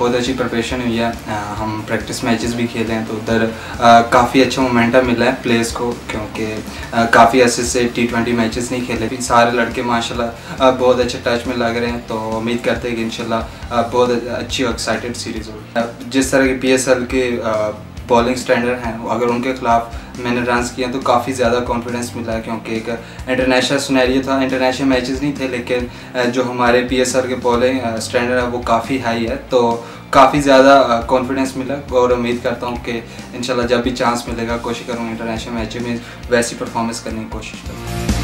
बहुत अच्छी प्रिपरेशन हुई है। हम प्रैक्टिस मैचेस भी खेले हैं तो उधर काफ़ी अच्छा मोमेंटम मिला है प्लेयर्स को, क्योंकि काफ़ी ऐसे से टी ट्वेंटी मैचेस नहीं खेले भी। सारे लड़के, माशाल्लाह बहुत अच्छे टच में लग रहे हैं तो उम्मीद करते हैं कि इंशाल्लाह बहुत अच्छी और एक्साइटेड सीरीज़ होगी। जिस तरह की पी एस एल के बॉलिंग स्टैंडर्ड हैं, अगर उनके खिलाफ मैंने डांस किया तो काफ़ी ज़्यादा कॉन्फिडेंस मिला क्योंकि एक इंटरनेशनल सुनहरिया था। इंटरनेशनल मैचेस नहीं थे, लेकिन जो हमारे पी एस के बॉलिंग स्टैंडर्ड है, वो काफ़ी हाई है। तो काफ़ी ज़्यादा कॉन्फिडेंस मिला और उम्मीद करता हूँ कि इंशाल्लाह जब भी चांस मिलेगा, कोशिश करूँगा इंटरनेशनल मैच में वैसी परफॉर्मेंस करने की कोशिश करूँगा।